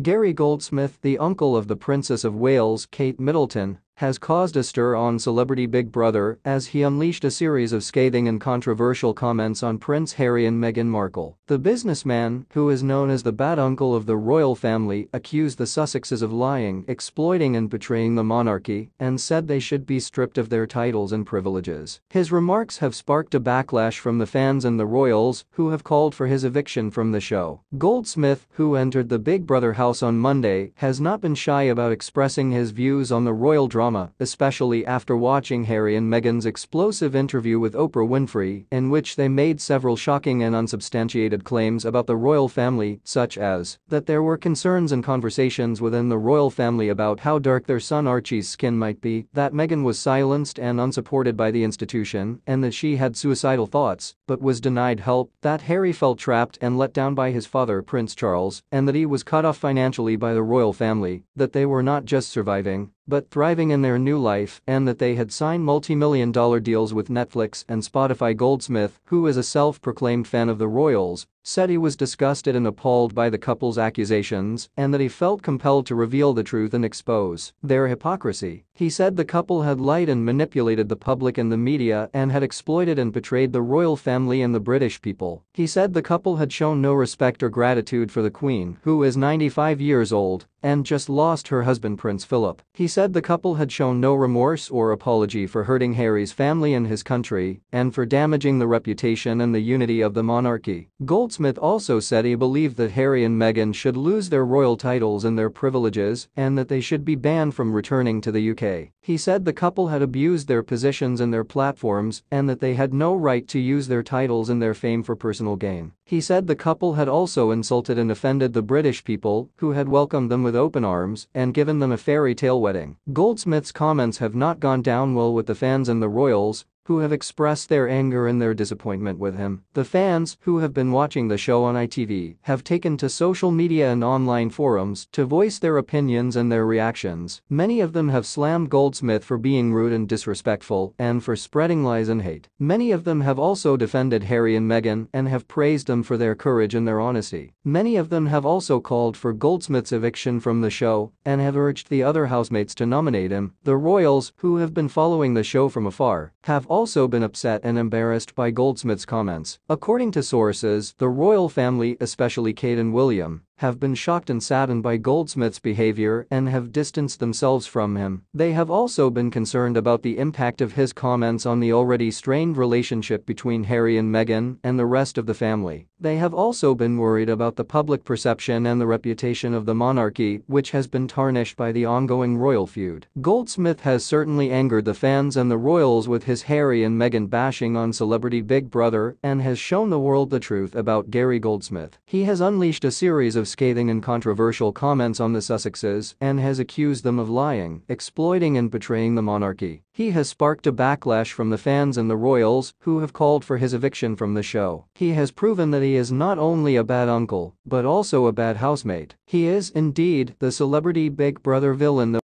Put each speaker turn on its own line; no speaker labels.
Gary Goldsmith, the uncle of the Princess of Wales, Kate Middleton, has caused a stir on Celebrity Big Brother as he unleashed a series of scathing and controversial comments on Prince Harry and Meghan Markle. The businessman, who is known as the bad uncle of the royal family, accused the Sussexes of lying, exploiting and betraying the monarchy and said they should be stripped of their titles and privileges. His remarks have sparked a backlash from the fans and the royals, who have called for his eviction from the show. Goldsmith, who entered the Big Brother house on Monday, has not been shy about expressing his views on the royal drama drama, especially after watching Harry and Meghan's explosive interview with Oprah Winfrey, in which they made several shocking and unsubstantiated claims about the royal family, such as that there were concerns and conversations within the royal family about how dark their son Archie's skin might be, that Meghan was silenced and unsupported by the institution, and that she had suicidal thoughts but was denied help, that Harry felt trapped and let down by his father Prince Charles, and that he was cut off financially by the royal family, that they were not just surviving, but thriving in their new life and that they had signed multi-million dollar deals with Netflix and Spotify Goldsmith, who is a self-proclaimed fan of the Royals, said he was disgusted and appalled by the couple's accusations and that he felt compelled to reveal the truth and expose their hypocrisy. He said the couple had lied and manipulated the public and the media and had exploited and betrayed the royal family and the British people. He said the couple had shown no respect or gratitude for the Queen, who is 95 years old and just lost her husband Prince Philip. He said the couple had shown no remorse or apology for hurting Harry's family and his country and for damaging the reputation and the unity of the monarchy. Gold Goldsmith also said he believed that Harry and Meghan should lose their royal titles and their privileges and that they should be banned from returning to the UK. He said the couple had abused their positions and their platforms and that they had no right to use their titles and their fame for personal gain. He said the couple had also insulted and offended the British people who had welcomed them with open arms and given them a fairy tale wedding. Goldsmith's comments have not gone down well with the fans and the royals, who have expressed their anger and their disappointment with him. The fans, who have been watching the show on ITV, have taken to social media and online forums to voice their opinions and their reactions. Many of them have slammed Goldsmith for being rude and disrespectful and for spreading lies and hate. Many of them have also defended Harry and Meghan and have praised them for their courage and their honesty. Many of them have also called for Goldsmith's eviction from the show and have urged the other housemates to nominate him. The royals, who have been following the show from afar, have also been upset and embarrassed by Goldsmith's comments. According to sources, the royal family, especially Kate and William, have been shocked and saddened by Goldsmith's behavior and have distanced themselves from him. They have also been concerned about the impact of his comments on the already strained relationship between Harry and Meghan and the rest of the family. They have also been worried about the public perception and the reputation of the monarchy, which has been tarnished by the ongoing royal feud. Goldsmith has certainly angered the fans and the royals with his Harry and Meghan bashing on celebrity Big Brother and has shown the world the truth about Gary Goldsmith. He has unleashed a series of scathing and controversial comments on the Sussexes and has accused them of lying, exploiting and betraying the monarchy. He has sparked a backlash from the fans and the royals, who have called for his eviction from the show. He has proven that he is not only a bad uncle, but also a bad housemate. He is, indeed, the celebrity Big Brother villain